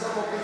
Só um pouquinho.